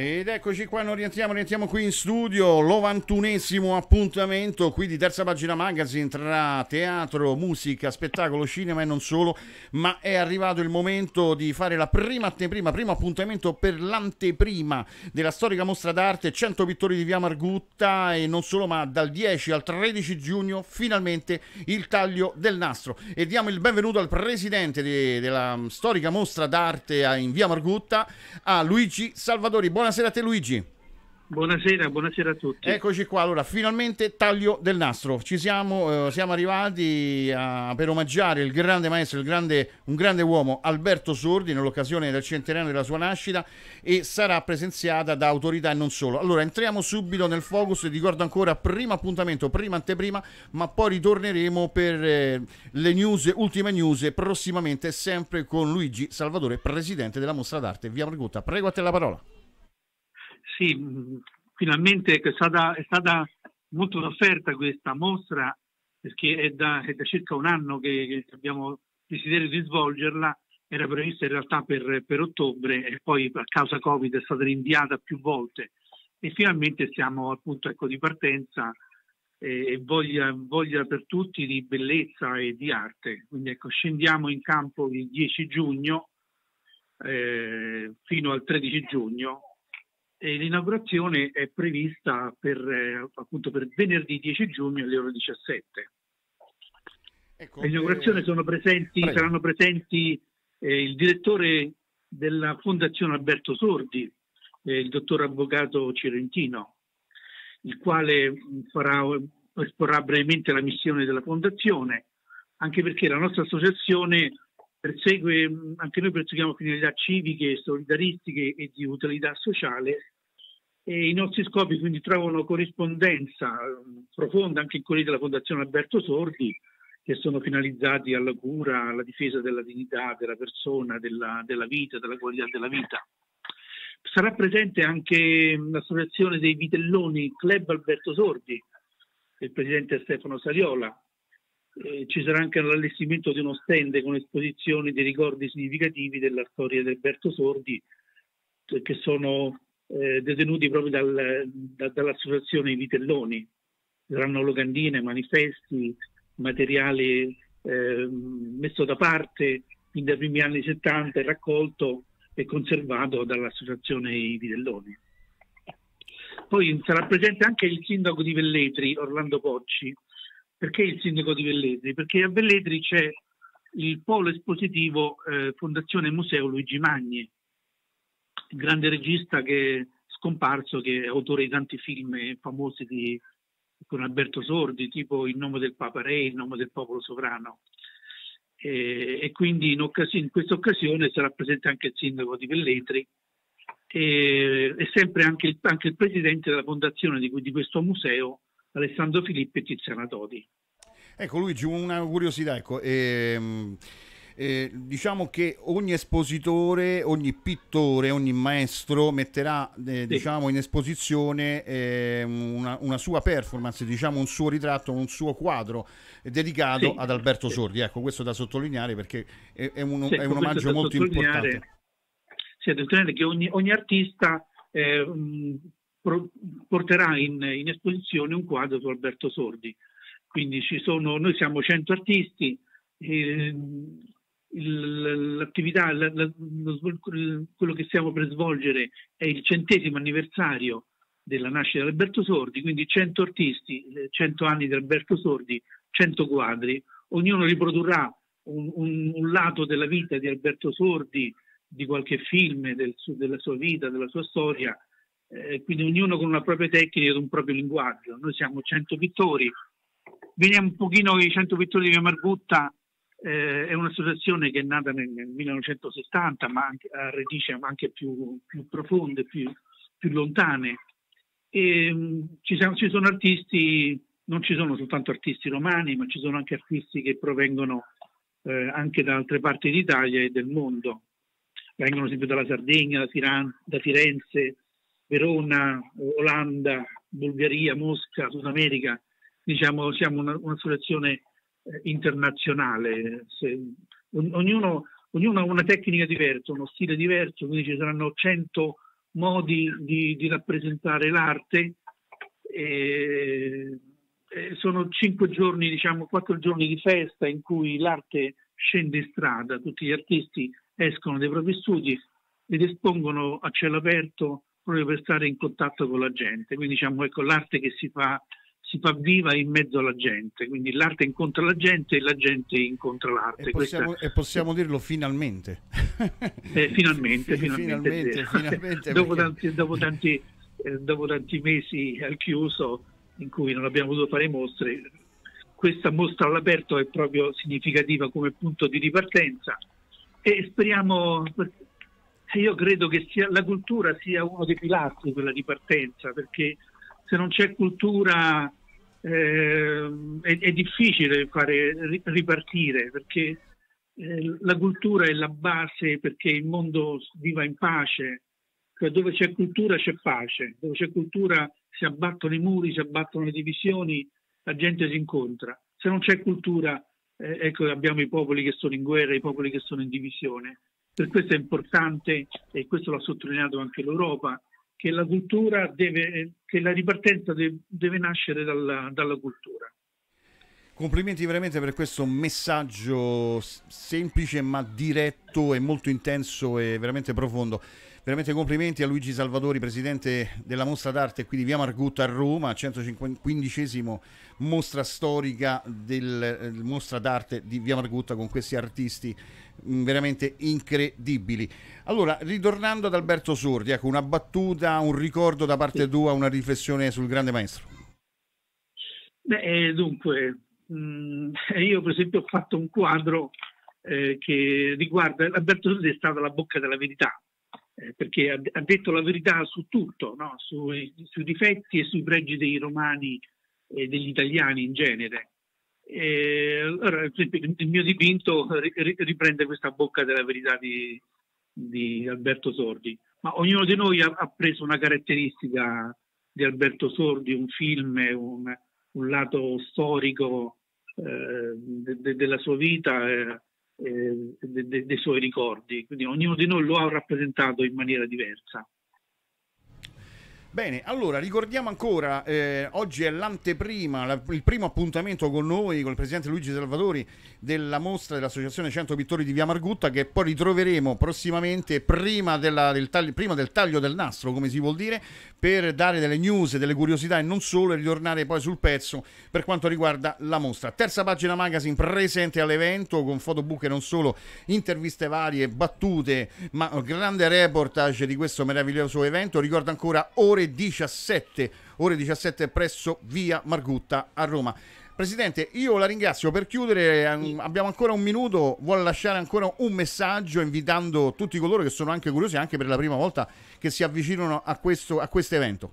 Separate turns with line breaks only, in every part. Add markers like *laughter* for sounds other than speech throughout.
Ed eccoci qua, noi rientriamo, rientriamo qui in studio, l'ovantunesimo appuntamento qui di Terza Pagina Magazine tra teatro, musica, spettacolo, cinema e non solo, ma è arrivato il momento di fare la prima anteprima, primo appuntamento per l'anteprima della storica mostra d'arte 100 pittori di Via Margutta e non solo, ma dal 10 al 13 giugno finalmente il taglio del nastro. E diamo il benvenuto al presidente de- della storica mostra d'arte in Via Margutta, a Luigi Salvatori. Buona Buonasera a te Luigi.
Buonasera, buonasera a tutti.
Eccoci qua, allora finalmente taglio del nastro. Ci siamo, eh, siamo arrivati a, per omaggiare il grande maestro, il grande, un grande uomo Alberto Sordi nell'occasione del centenario della sua nascita e sarà presenziata da autorità e non solo. Allora entriamo subito nel focus, ricordo ancora primo appuntamento, prima anteprima, ma poi ritorneremo per eh, le news, ultime news prossimamente sempre con Luigi Salvatore, presidente della mostra d'arte Via Margutta. Prego a te la parola
sì, finalmente è stata, è stata molto un'offerta questa mostra perché è da, è da circa un anno che, abbiamo desiderio di svolgerla, era prevista in realtà per, per, ottobre e poi a causa Covid è stata rinviata più volte e finalmente siamo al punto ecco, di partenza e, e voglia, voglia, per tutti di bellezza e di arte. Quindi ecco, scendiamo in campo il 10 giugno eh, fino al 13 giugno e l'inaugurazione è prevista per, eh, appunto per venerdì 10 giugno alle ore 17. Ecco, L'inaugurazione eh, presenti, saranno presenti eh, il direttore della Fondazione Alberto Sordi, il dottor avvocato Cirentino, il quale farà, esporrà brevemente la missione della Fondazione, anche perché la nostra associazione persegue, anche noi perseguiamo finalità civiche, solidaristiche e di utilità sociale e i nostri scopi quindi trovano corrispondenza profonda anche in quelli della Fondazione Alberto Sordi che sono finalizzati alla cura, alla difesa della dignità della persona, della, della vita, della qualità della vita. Sarà presente anche l'associazione dei Vitelloni Club Alberto Sordi, il presidente Stefano Sariola, ci sarà anche l'allestimento di uno stand con esposizioni di ricordi significativi della storia di Alberto Sordi, che sono eh, detenuti proprio dal, da, dall'associazione Vitelloni. Saranno locandine, manifesti, materiale eh, messo da parte fin dai primi anni 70 raccolto e conservato dall'associazione Vitelloni. Poi sarà presente anche il sindaco di Velletri, Orlando Pocci, perché il sindaco di Velletri? Perché a Velletri c'è il polo espositivo eh, Fondazione Museo Luigi Magni, grande regista che è scomparso, che è autore di tanti film famosi di, con Alberto Sordi, tipo Il nome del Papa Re, Il nome del popolo sovrano. E, e quindi in, occasione, in, questa occasione sarà presente anche il sindaco di Velletri e, e sempre anche il, anche il, presidente della fondazione di, di questo museo, Alessandro Filippi e Tiziana Todi.
Ecco Luigi, una curiosità, ecco, ehm, eh, diciamo che ogni espositore, ogni pittore, ogni maestro metterà eh, sì. diciamo, in esposizione eh, una, una, sua performance, diciamo, un suo ritratto, un suo quadro dedicato sì. ad Alberto Sordi. Ecco, questo da sottolineare perché è, è, un, sì, è un omaggio molto importante.
Sì, da sottolineare che ogni, ogni artista eh, porterà in, in, esposizione un quadro su Alberto Sordi. Quindi sono, noi siamo 100 artisti, eh, l'attività, la, la, lo, quello che stiamo per svolgere è il centesimo anniversario della nascita di Alberto Sordi, quindi 100 artisti, 100 anni di Alberto Sordi, 100 quadri, ognuno riprodurrà un, un, un lato della vita di Alberto Sordi, di qualche film del, della sua vita, della sua storia, eh, quindi ognuno con una propria tecnica ed un proprio linguaggio. Noi siamo 100 pittori, veniamo un pochino i 100 pittori di Via Margutta eh, è un'associazione che è nata nel, nel 1960, ma anche, a radici anche più, più profonde, più, più lontane. E, mm, ci, siamo, ci, sono artisti, non ci sono soltanto artisti romani, ma ci sono anche artisti che provengono eh, anche da altre parti d'Italia e del mondo. Vengono esempio dalla Sardegna, da, Firan- da Firenze, Verona, Olanda, Bulgaria, Mosca, Sud America. Diciamo, siamo una, un'associazione eh, internazionale. Se, ognuno, ognuno, ha una tecnica diversa, uno stile diverso, quindi ci saranno 100 modi di, di rappresentare l'arte. E, e sono cinque giorni, diciamo, quattro giorni di festa in cui l'arte scende in strada, tutti gli artisti escono dai propri studi ed espongono a cielo aperto proprio per stare in contatto con la gente. Quindi diciamo ecco l'arte che si fa, si fa viva in mezzo alla gente, quindi l'arte incontra la gente e la gente incontra l'arte.
E possiamo, Questa... e possiamo dirlo finalmente.
Eh, finalmente, *laughs* sì, finalmente, finalmente, finalmente dopo, tanti, dopo, tanti, eh, dopo tanti mesi al chiuso in cui non abbiamo potuto fare mostre, questa mostra all'aperto è proprio significativa come punto di ripartenza e speriamo, io credo che sia, la cultura sia uno dei pilastri quella di partenza, perché se non c'è cultura eh, è, è, difficile fare ripartire, perché eh, la cultura è la base perché il mondo viva in pace, cioè dove c'è cultura c'è pace, dove c'è cultura si abbattono i muri, si abbattono le divisioni, la gente si incontra. Se non c'è cultura, eh, ecco abbiamo i popoli che sono in guerra, i popoli che sono in divisione. Per questo è importante, e questo l'ha sottolineato anche l'Europa, che la deve, che la ripartenza deve, deve nascere dalla, dalla cultura.
Complimenti veramente per questo messaggio semplice ma diretto e molto intenso e veramente profondo. Veramente complimenti a Luigi Salvatori, presidente della mostra d'arte qui di Via Margutta a Roma, 115 mostra storica del, eh, mostra d'arte di Via Margutta con questi artisti mm, veramente incredibili. Allora, ritornando ad Alberto Sordi, ecco, una battuta, un ricordo da parte sì. tua, una riflessione sul grande maestro.
Beh, eh, dunque, mh, mm, *laughs* io per esempio ho fatto un quadro eh, che riguarda Alberto Sordi è stata la bocca della verità eh, perché ha, ha, detto la verità su tutto, no? sui, sui, difetti e sui pregi dei romani e degli italiani in genere. E, allora, il mio dipinto riprende questa bocca della verità di, di Alberto Sordi, ma ognuno di noi ha, ha, preso una caratteristica di Alberto Sordi, un film, un, un lato storico eh, de, de, della sua vita. Eh, eh, de, de, dei suoi ricordi, quindi ognuno di noi lo ha rappresentato in maniera diversa.
Bene, allora ricordiamo ancora, eh, oggi è l'anteprima, la, il primo appuntamento con noi, con il presidente Luigi Salvatori, della mostra dell'Associazione 100 Pittori di Via Margutta, che poi ritroveremo prossimamente prima, della, del, taglio, prima, del, taglio, del nastro, come si vuol dire, per dare delle news, delle curiosità e non solo, e ritornare poi sul pezzo per quanto riguarda la mostra. Terza pagina magazine presente all'evento, con fotobook e non solo, interviste varie, battute, ma grande reportage di questo meraviglioso evento. Ricordo ancora ore 17, ore 17 presso via Margutta a Roma. Presidente, io la ringrazio per chiudere, abbiamo ancora un minuto, vuole lasciare ancora un messaggio invitando tutti coloro che sono anche curiosi anche per la prima volta che si avvicinano a questo a evento.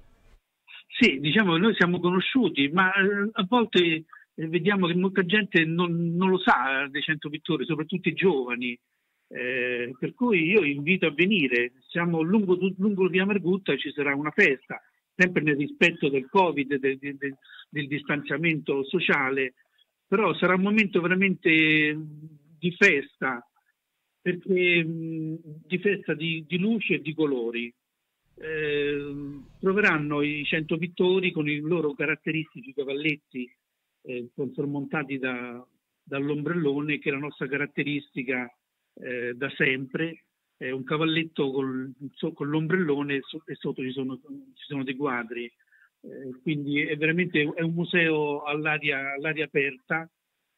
Sì, diciamo che noi siamo conosciuti, ma eh, a volte eh, vediamo che molta gente non, non, lo sa dei 100 pittori, soprattutto i giovani. Eh, per cui io invito a venire, siamo lungo, lungo via Margutta e ci sarà una festa, sempre nel rispetto del Covid, del, del, del distanziamento sociale, però sarà un momento veramente di festa, perché di festa di, di luce e di colori. Eh, troveranno i cento pittori con i loro caratteristici cavalletti eh, sormontati da, dall'ombrellone, che è la nostra caratteristica eh, da sempre, è un cavalletto col, con l'ombrellone e sotto ci sono, ci sono dei quadri. Eh, quindi è veramente è un museo all'aria, all'aria aperta.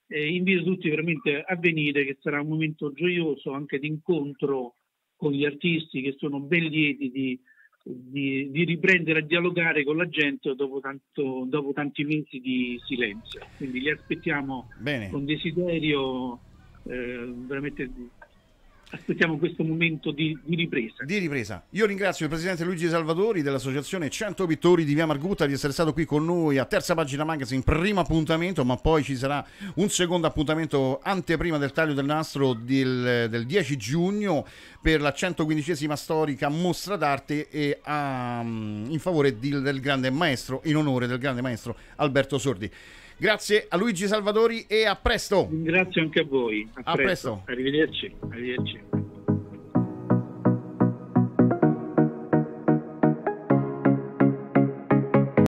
Invito tutti veramente a venire, che sarà un momento gioioso anche di incontro con gli artisti che sono ben lieti di, di, di riprendere a dialogare con la gente dopo, tanto, dopo tanti mesi di silenzio. Quindi li aspettiamo Bene. con desiderio eh, veramente aspettiamo questo momento di, di, ripresa.
Di ripresa. Io ringrazio il presidente Luigi Salvatori dell'associazione 100 Pittori di Via Margutta di essere stato qui con noi a terza pagina magazine, primo appuntamento, ma poi ci sarà un secondo appuntamento anteprima del taglio del nastro del, del 10 giugno per la 115esima storica mostra d'arte e um, in favore di, del grande maestro, in onore del grande maestro Alberto Sordi. Grazie a Luigi Salvatori e a presto.
Ringrazio anche a voi.
A, a presto. presto.
Arrivederci. Arrivederci.